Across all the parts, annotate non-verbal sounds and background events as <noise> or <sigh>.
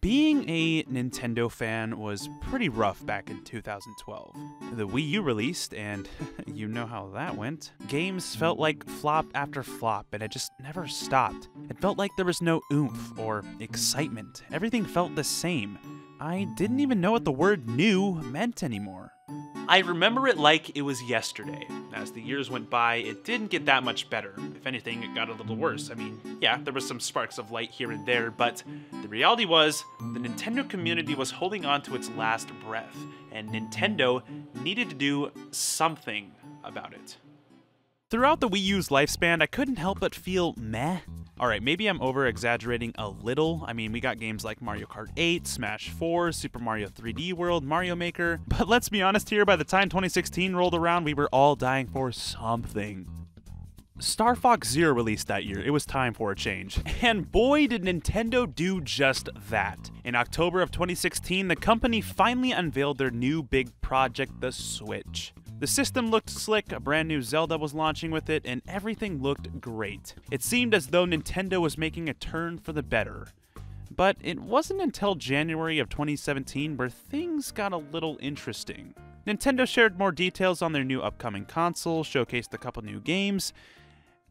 Being mm-hmm, a mm-hmm. Nintendo fan was pretty rough back in 2012. The Wii U released, and <laughs> you know how that went. Games felt mm-hmm. like flop after flop, and it just never stopped. It felt like there was no oomph or excitement. Everything felt the same. I didn't even know what the word new meant anymore. I remember it like it was yesterday. As the years went by, it didn't get that much better. If anything, it got a little worse. I mean, yeah, there was some sparks of light here and there, but the reality was the Nintendo community was holding on to its last breath, and Nintendo needed to do something about it. Throughout the Wii U's lifespan, I couldn't help but feel meh. Alright, maybe I'm over exaggerating a little. I mean, we got games like Mario Kart 8, Smash 4, Super Mario 3D World, Mario Maker, <laughs> but let's be honest here, by the time 2016 rolled around, we were all dying for something. Star Fox Zero released that year. It was time for a change. <laughs> And boy, did Nintendo do just that. In October of 2016, the company finally unveiled their new big project, the Switch. The system looked slick, a brand new Zelda was launching with it, and everything looked great. It seemed as though Nintendo was making a turn for the better. But it wasn't until January of 2017 where things got a little interesting. Nintendo shared more details on their new upcoming console, showcased a couple new games,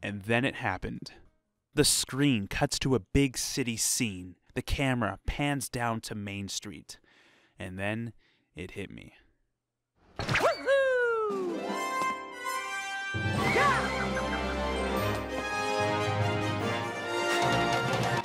and then it happened. The screen cuts to a big city scene. The camera pans down to Main Street. And then it hit me.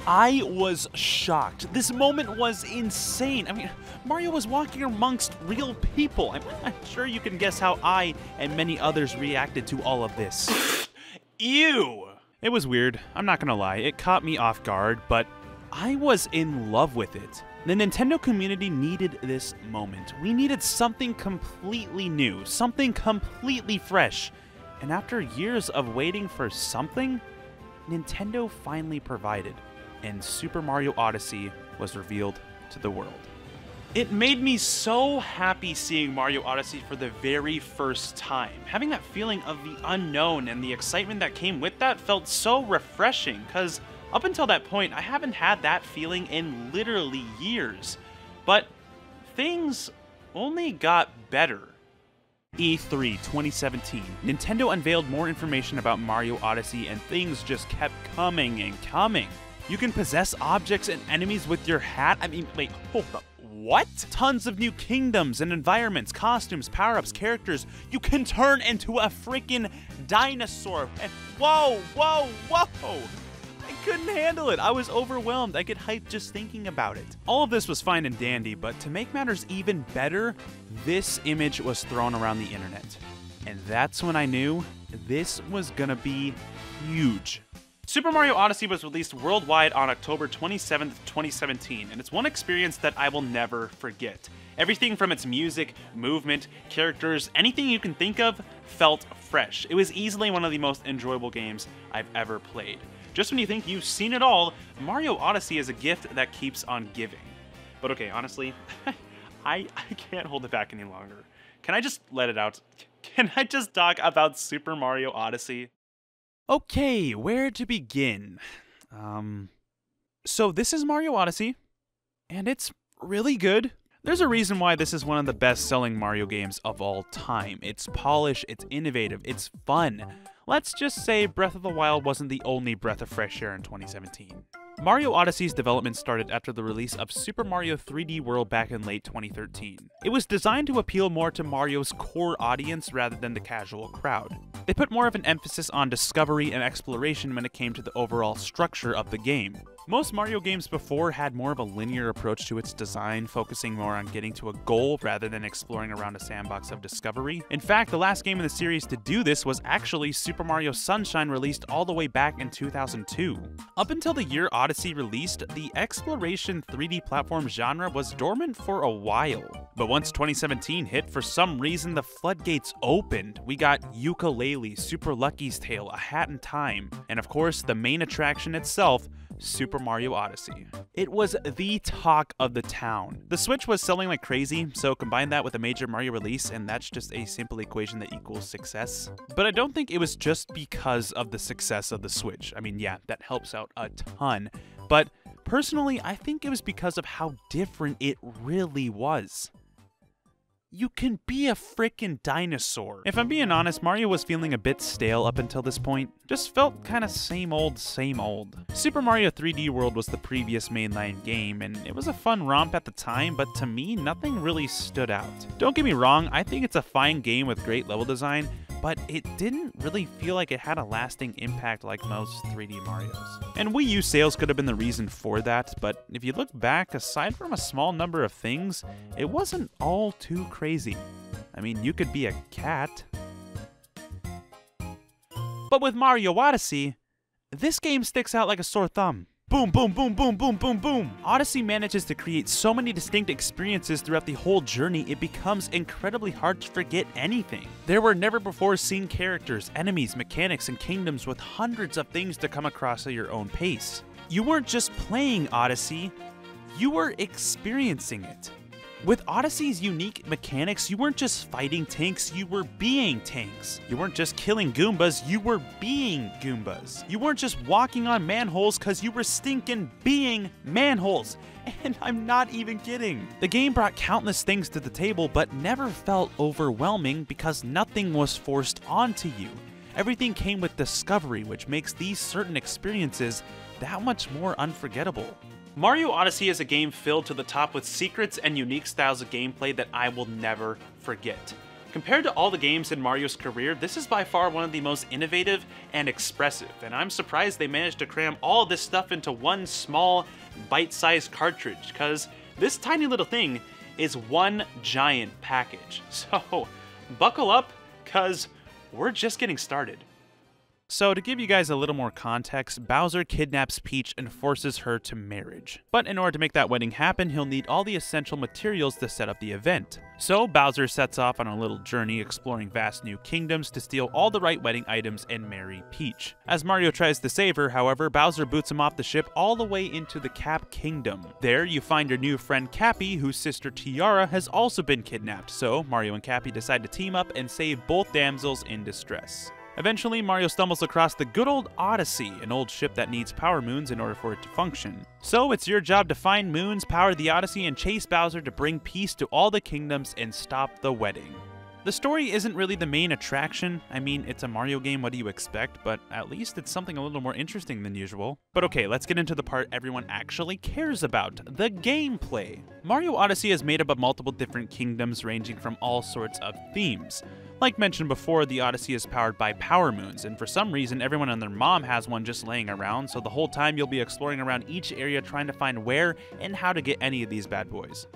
I was shocked. This moment was insane. I mean, Mario was walking amongst real people. I'm, <laughs> I'm sure you can guess how I and many others reacted to all of this. <laughs> Ew! It was weird. I'm not gonna lie. It caught me off guard, but I was in love with it. The Nintendo community needed this moment. We needed something completely new, something completely fresh. And after years of waiting for something, Nintendo finally provided, and Super Mario Odyssey was revealed to the world. It made me so happy seeing Mario Odyssey for the very first time. Having that feeling of the unknown and the excitement that came with that felt so refreshing, because up until that point, I haven't had that feeling in literally years. But things only got better. E3 2017, Nintendo unveiled more information about Mario Odyssey, and things just kept coming and coming. You can possess objects and enemies with your hat. I mean, wait, hold up. What? Tons of new kingdoms and environments, costumes, power ups, characters. You can turn into a freaking dinosaur. And whoa, whoa, whoa! I couldn't handle it. I was overwhelmed. I get hyped just thinking about it. All of this was fine and dandy, but to make matters even better, this image was thrown around the internet. And that's when I knew this was gonna be huge. Super Mario Odyssey was released worldwide on October 27th, 2017, and it's one experience that I will never forget. Everything from its music, movement, characters, anything you can think of felt fresh. It was easily one of the most enjoyable games I've ever played. Just when you think you've seen it all, Mario Odyssey is a gift that keeps on giving. But okay, honestly, <laughs> I, I can't hold it back any longer. Can I just let it out? <laughs> Can I just talk about Super Mario Odyssey? Okay, where to begin? Um, so this is Mario Odyssey, and it's really good. There's a reason why this is one of the best selling Mario games of all time. It's polished, it's innovative, it's fun. Let's just say Breath of the Wild wasn't the only breath of fresh air in 2017. Mario Odyssey's development started after the release of Super Mario 3D World back in late 2013. It was designed to appeal more to Mario's core audience rather than the casual crowd. They put more of an emphasis on discovery and exploration when it came to the overall structure of the game. Most Mario games before had more of a linear approach to its design, focusing more on getting to a goal rather than exploring around a sandbox of discovery. In fact, the last game in the series to do this was actually Super Mario Sunshine released all the way back in 2002. Up until the year Odyssey released, the exploration 3D platform genre was dormant for a while. But once 2017 hit, for some reason the floodgates opened. We got Yooka-Laylee, Super Lucky's Tale, A Hat in Time, and of course the main attraction itself, Super Mario Odyssey. It was the talk of the town. The Switch was selling like crazy, so combine that with a major Mario release, and that's just a simple equation that equals success. But I don't think it was just because of the success of the Switch. I mean, yeah, that helps out a ton. But personally, I think it was because of how different it really was. You can be a freaking dinosaur. If I'm being honest, Mario was feeling a bit stale up until this point. Just felt kinda same old, same old. Super Mario 3D World was the previous mainline game, and it was a fun romp at the time, but to me, nothing really stood out. Don't get me wrong, I think it's a fine game with great level design, but it didn't really feel like it had a lasting impact like most 3D Marios. And Wii U sales could have been the reason for that, but if you look back, aside from a small number of things, it wasn't all too crazy. I mean, you could be a cat. But with Mario Odyssey, this game sticks out like a sore thumb. Boom, boom, boom, boom, boom, boom, boom. Odyssey manages to create so many distinct experiences throughout the whole journey, it becomes incredibly hard to forget anything. There were never before seen characters, enemies, mechanics, and kingdoms with hundreds of things to come across at your own pace. You weren't just playing Odyssey, you were experiencing it. With Odyssey's unique mechanics, you weren't just fighting tanks, you were being tanks. You weren't just killing Goombas, you were being Goombas. You weren't just walking on manholes because you were stinking being manholes. <laughs> And I'm not even kidding. The game brought countless things to the table, but never felt overwhelming because nothing was forced onto you. Everything came with discovery, which makes these certain experiences that much more unforgettable. Mario Odyssey is a game filled to the top with secrets and unique styles of gameplay that I will never forget. Compared to all the games in Mario's career, this is by far one of the most innovative and expressive, and I'm surprised they managed to cram all this stuff into one small, bite-sized cartridge, because this tiny little thing is one giant package. <laughs> So, buckle up, because we're just getting started. So, to give you guys a little more context, Bowser kidnaps Peach and forces her to marriage. But in order to make that wedding happen, he'll need all the essential materials to set up the event. So, Bowser sets off on a little journey exploring vast new kingdoms to steal all the right wedding items and marry Peach. As Mario tries to save her, however, Bowser boots him off the ship all the way into the Cap Kingdom. There, you find your new friend Cappy, whose sister Tiara has also been kidnapped, so Mario and Cappy decide to team up and save both damsels in distress. Eventually, Mario stumbles across the good old Odyssey, an old ship that needs power moons in order for it to function. So it's your job to find moons, power the Odyssey, and chase Bowser to bring peace to all the kingdoms and stop the wedding. The story isn't really the main attraction. I mean, it's a Mario game, what do you expect? But at least it's something a little more interesting than usual. But okay, let's get into the part everyone actually cares about the gameplay. Mario Odyssey is made up of multiple different kingdoms ranging from all sorts of themes. Like mentioned before, the Odyssey is powered by power moons, and for some reason, everyone and their mom has one just laying around, so the whole time you'll be exploring around each area trying to find where and how to get any of these bad boys.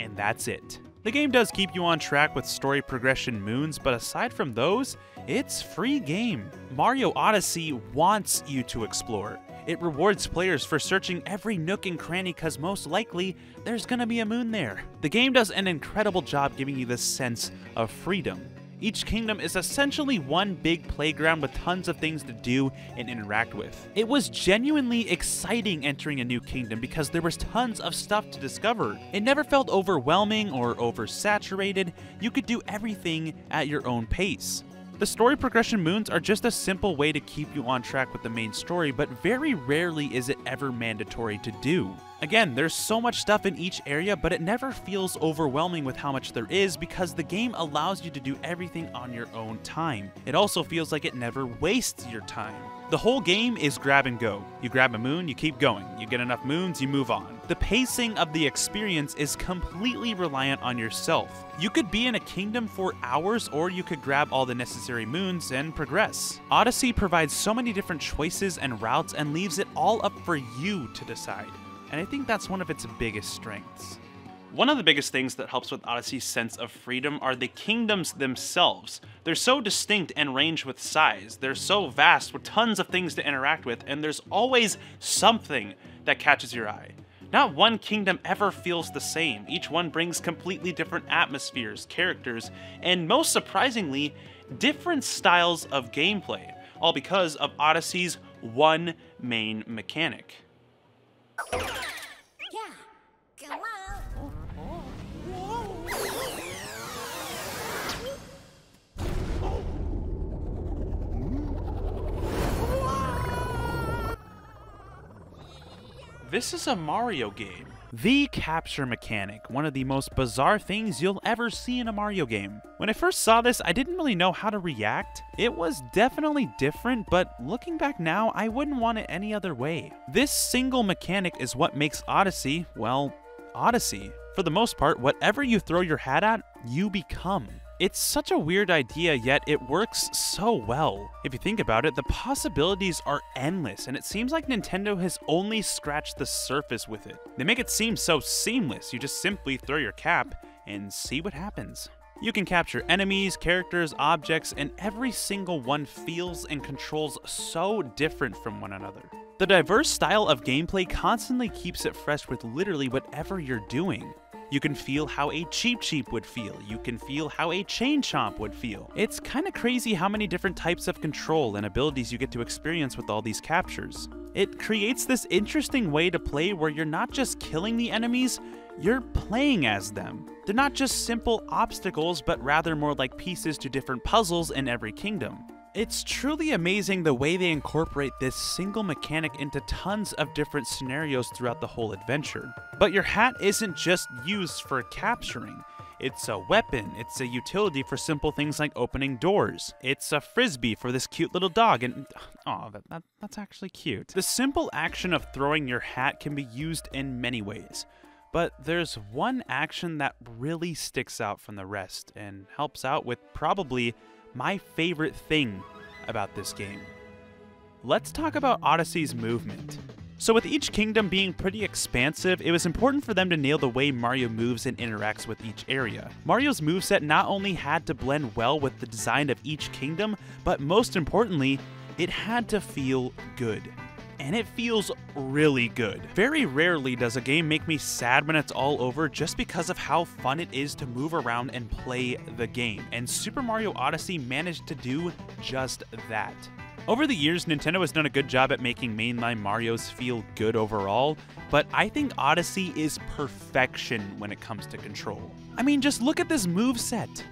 And that's it. The game does keep you on track with story progression moons, but aside from those, it's free game. Mario Odyssey wants you to explore. It rewards players for searching every nook and cranny because most likely there's gonna be a moon there. The game does an incredible job giving you this sense of freedom. Each kingdom is essentially one big playground with tons of things to do and interact with. It was genuinely exciting entering a new kingdom because there was tons of stuff to discover. It never felt overwhelming or oversaturated, you could do everything at your own pace. The story progression moons are just a simple way to keep you on track with the main story, but very rarely is it ever mandatory to do. Again, there's so much stuff in each area, but it never feels overwhelming with how much there is because the game allows you to do everything on your own time. It also feels like it never wastes your time. The whole game is grab and go. You grab a moon, you keep going. You get enough moons, you move on. The pacing of the experience is completely reliant on yourself. You could be in a kingdom for hours, or you could grab all the necessary moons and progress. Odyssey provides so many different choices and routes and leaves it all up for you to decide. And I think that's one of its biggest strengths. One of the biggest things that helps with Odyssey's sense of freedom are the kingdoms themselves. They're so distinct and range with size. They're so vast with tons of things to interact with, and there's always something that catches your eye. Not one kingdom ever feels the same. Each one brings completely different atmospheres, characters, and most surprisingly, different styles of gameplay, all because of Odyssey's one main mechanic. Thank you. This is a Mario game. The capture mechanic, one of the most bizarre things you'll ever see in a Mario game. When I first saw this, I didn't really know how to react. It was definitely different, but looking back now, I wouldn't want it any other way. This single mechanic is what makes Odyssey, well, Odyssey. For the most part, whatever you throw your hat at, you become. It's such a weird idea, yet it works so well. If you think about it, the possibilities are endless, and it seems like Nintendo has only scratched the surface with it. They make it seem so seamless, you just simply throw your cap and see what happens. You can capture enemies, characters, objects, and every single one feels and controls so different from one another. The diverse style of gameplay constantly keeps it fresh with literally whatever you're doing. You can feel how a Cheep Cheep would feel. You can feel how a Chain Chomp would feel. It's kinda crazy how many different types of control and abilities you get to experience with all these captures. It creates this interesting way to play where you're not just killing the enemies, you're playing as them. They're not just simple obstacles, but rather more like pieces to different puzzles in every kingdom. It's truly amazing the way they incorporate this single mechanic into tons of different scenarios throughout the whole adventure. But your hat isn't just used for capturing. It's a weapon, it's a utility for simple things like opening doors. It's a frisbee for this cute little dog, and oh, that, that, that's actually cute. The simple action of throwing your hat can be used in many ways, but there's one action that really sticks out from the rest and helps out with probably my favorite thing about this game. Let's talk about Odyssey's movement. So with each kingdom being pretty expansive, it was important for them to nail the way Mario moves and interacts with each area. Mario's moveset not only had to blend well with the design of each kingdom, but most importantly, it had to feel good and it feels really good. Very rarely does a game make me sad when it's all over just because of how fun it is to move around and play the game, and Super Mario Odyssey managed to do just that. Over the years, Nintendo has done a good job at making mainline Marios feel good overall, but I think Odyssey is perfection when it comes to control. I mean, just look at this move set.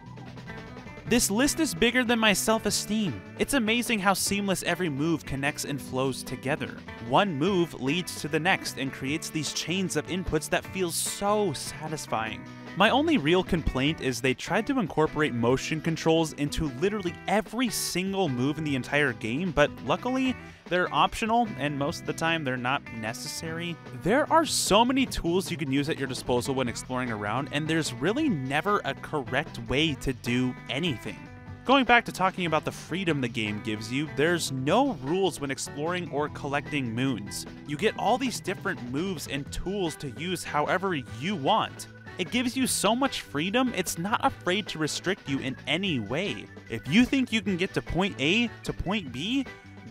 This list is bigger than my self-esteem. It's amazing how seamless every move connects and flows together. One move leads to the next and creates these chains of inputs that feel so satisfying. My only real complaint is they tried to incorporate motion controls into literally every single move in the entire game, but luckily, they're optional, and most of the time they're not necessary. There are so many tools you can use at your disposal when exploring around, and there's really never a correct way to do anything. Going back to talking about the freedom the game gives you, there's no rules when exploring or collecting moons. You get all these different moves and tools to use however you want. It gives you so much freedom, it's not afraid to restrict you in any way. If you think you can get to point A to point B,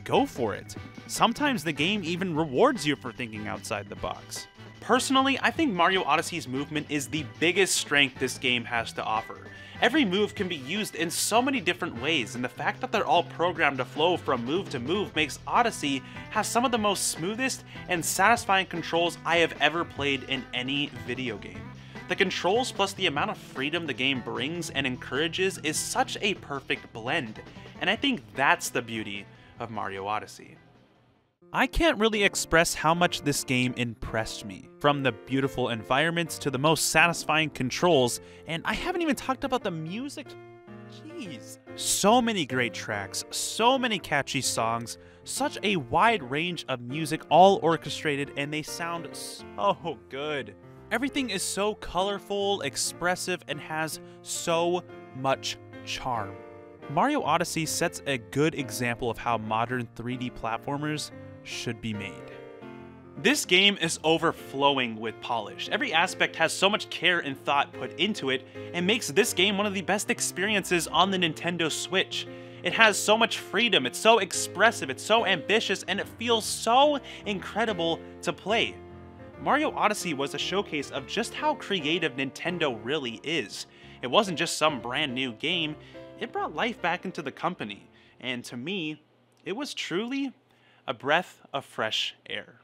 go for it. Sometimes the game even rewards you for thinking outside the box. Personally, I think Mario Odyssey's movement is the biggest strength this game has to offer. Every move can be used in so many different ways, and the fact that they're all programmed to flow from move to move makes Odyssey have some of the most smoothest and satisfying controls I have ever played in any video game. The controls plus the amount of freedom the game brings and encourages is such a perfect blend, and I think that's the beauty of Mario Odyssey. I can't really express how much this game impressed me. From the beautiful environments to the most satisfying controls, and I haven't even talked about the music. Jeez. So many great tracks, so many catchy songs, such a wide range of music all orchestrated, and they sound so good. Everything is so colorful, expressive, and has so much charm. Mario Odyssey sets a good example of how modern 3D platformers should be made. This game is overflowing with polish. Every aspect has so much care and thought put into it, and makes this game one of the best experiences on the Nintendo Switch. It has so much freedom, it's so expressive, it's so ambitious, and it feels so incredible to play. Mario Odyssey was a showcase of just how creative Nintendo really is. It wasn't just some brand new game, it brought life back into the company, and to me, it was truly a breath of fresh air.